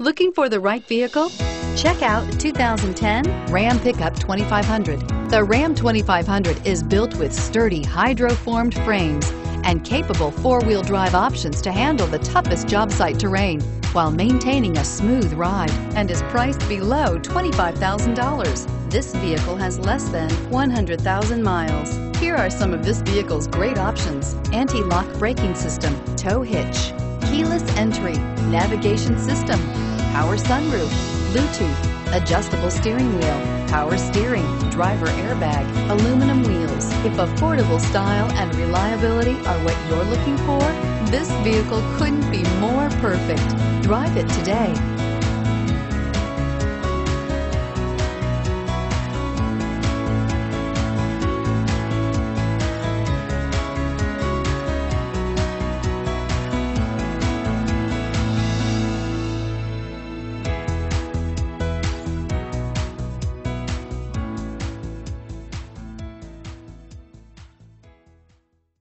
Looking for the right vehicle? Check out 2010 Ram Pickup 2500. The Ram 2500 is built with sturdy hydro-formed frames and capable four-wheel drive options to handle the toughest job site terrain while maintaining a smooth ride and is priced below $25,000. This vehicle has less than 100,000 miles. Here are some of this vehicle's great options. Anti-lock braking system, tow hitch, keyless entry, navigation system, power sunroof, Bluetooth, adjustable steering wheel, power steering, driver airbag, aluminum wheels. If affordable style and reliability are what you're looking for, this vehicle couldn't be more perfect. Drive it today.